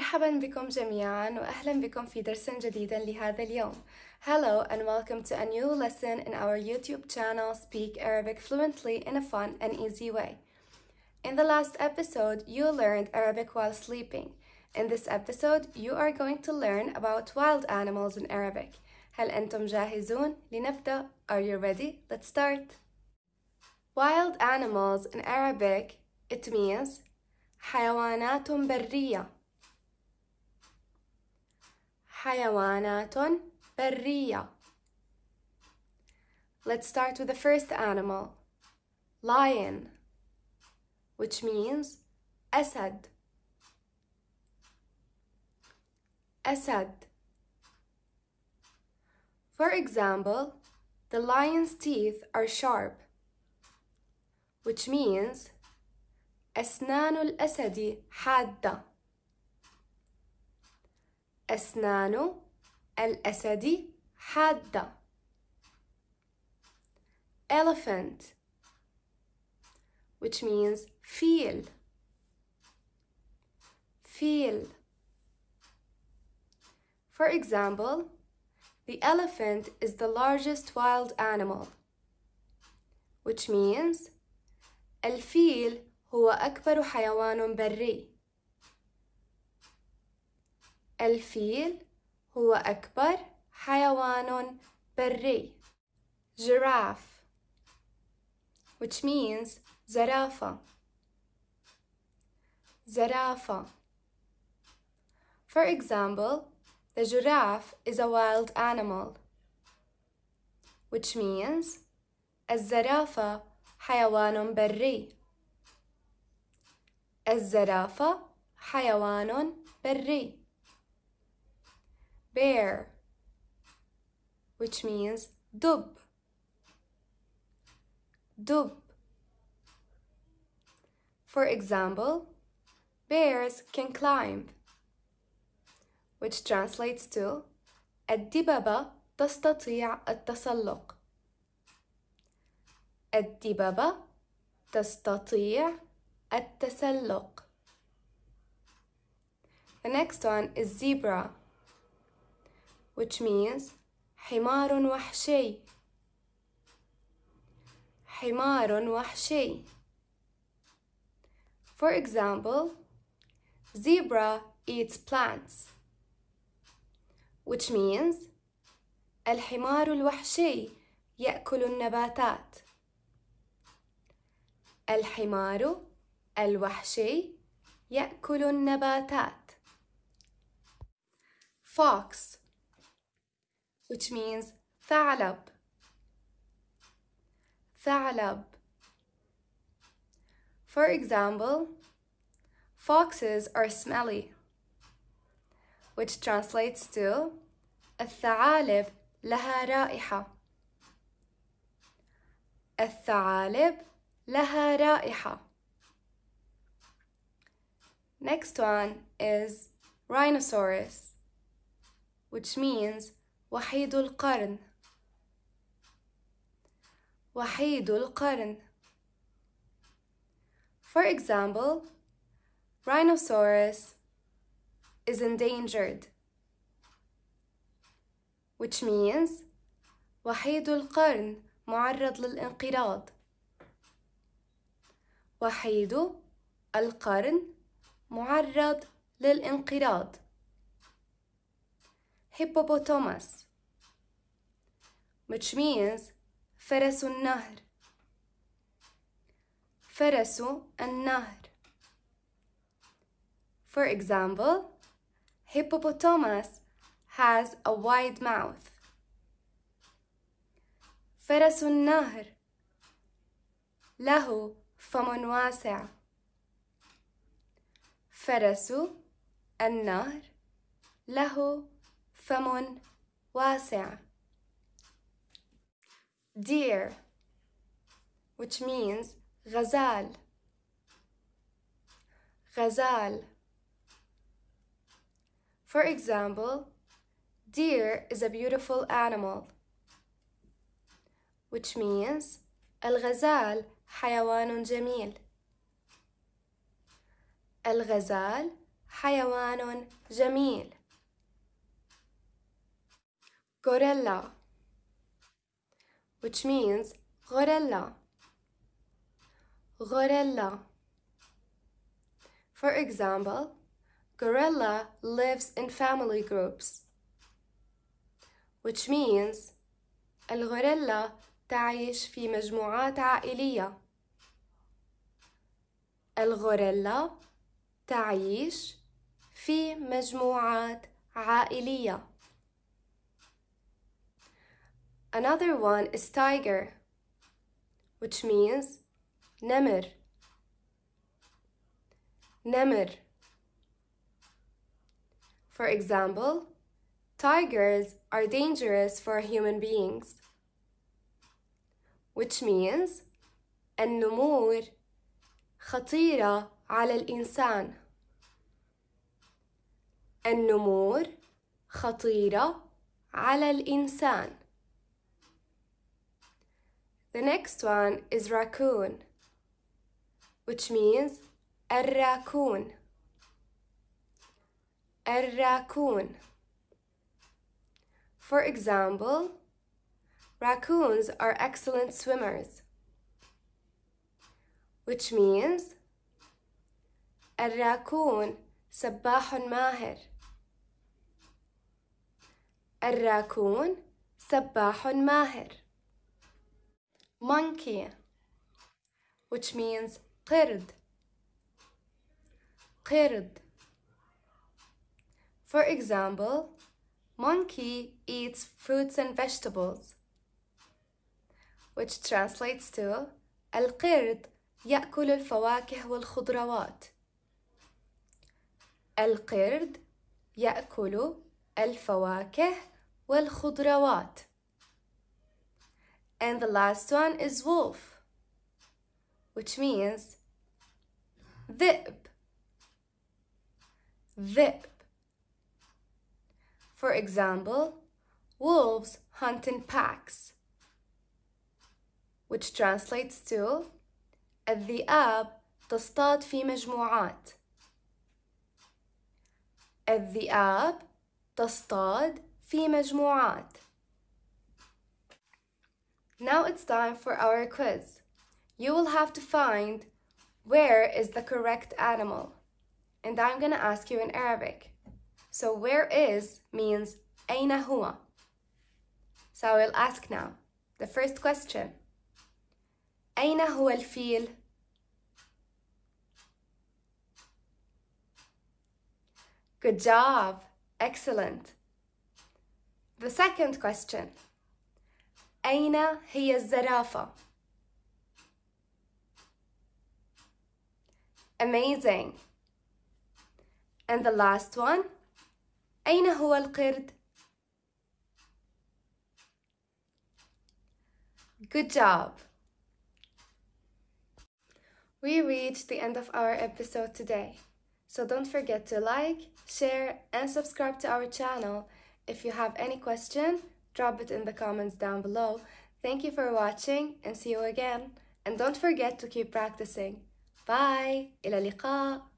مرحبا بكم جميعا وأهلا بكم في درس جديد لهذا اليوم. Hello and welcome to a new lesson in our YouTube channel Speak Arabic Fluently in a fun and easy way. In the last episode, you learned Arabic while sleeping. In this episode, you are going to learn about wild animals in Arabic. هل أنتم جاهزون؟ لنبدأ. Are you ready? Let's start. Wild animals in Arabic, it means حيوانات برية. حيوانات برية. Let's start with the first animal, lion, which means أسد. أسد. For example, the lion's teeth are sharp, which means أسنان الأسد حادة. أسنان الأسد حادة. Elephant, which means feel. Feel. For example, the elephant is the largest wild animal, which means الفيل هو أكبر حيوان بري. الفيل هو أكبر حيوان بري. Giraffe, which means زرافة. زرافة. For example, the giraffe is a wild animal, which means الزرافة حيوان بري. الزرافة حيوان بري. Bear, which means دب. دب. For example, bears can climb, which translates to الدببة تستطيع التسلق. الدببة تستطيع التسلق. The next one is zebra, Which means حمار وحشي. حمار وحشي. For example, zebra eats plants, which means الحمار الوحشي يأكل النباتات. الحمار الوحشي يأكل النباتات. Fox, which means ثعلب. ثعلب. For example, foxes are smelly, which translates to الثعالب لها رائحة. الثعالب لها رائحة. Next one is rhinoceros, which means وحيد القرن. وحيد القرن. For example, rhinoceros is endangered, which means وحيد القرن معرض للانقراض. وحيد القرن معرض للانقراض. hippopotamus, which means فرس النهر. فرس النهر. For example, hippopotamus has a wide mouth. فرس النهر له فم واسع. فرس النهر له فم واسع. Deer, which means غزال. غزال. For example, deer is a beautiful animal, which means الغزال حيوان جميل. الغزال حيوان جميل gorilla which means gorilla gorilla for example gorilla lives in family groups which means الغوريلا تعيش في مجموعات عائلية الغوريلا تعيش في مجموعات عائلية Another one is tiger, which means نمر. نمر. For example, tigers are dangerous for human beings, which means النمور خطيرة على الإنسان. النمور خطيرة على الإنسان. The next one is raccoon, which means الراكون. الراكون. For example, raccoons are excellent swimmers, which means الراكون سباح ماهر. الراكون سباح ماهر Monkey which means قرد قرد For example, monkey eats fruits and vegetables which translates to القرد يأكل الفواكه والخضروات القرد يأكل الفواكه والخضروات and the last one is wolf, which means ذئب. ذئب. For example, wolves hunt in packs, which translates to الذئاب تصطاد في مجموعات. الذئاب تصطاد في مجموعات. Now it's time for our quiz. You will have to find where is the correct animal. And I'm gonna ask you in Arabic. So where is means أين هو. So I will ask now. The first question. أين هو الفيل? Good job. Excellent. The second question. أين هي الزرافة؟ Amazing. And the last one أين هو القرد؟ Good job. We reached the end of our episode today. So don't forget to like, share, and subscribe to our channel. If you have any question, drop it in the comments down below. Thank you for watching and see you again. And don't forget to keep practicing. Bye! إلى اللقاء!